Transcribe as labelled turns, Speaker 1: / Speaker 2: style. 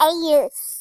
Speaker 1: I use.